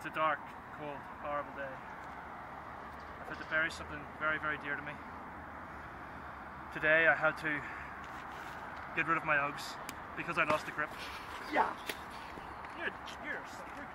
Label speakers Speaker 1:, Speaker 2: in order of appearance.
Speaker 1: It's a dark, cold, horrible day. I've had to bury something very, very dear to me. Today I had to get rid of my Uggs because I lost the grip.
Speaker 2: Yeah.
Speaker 1: You're, you're, you're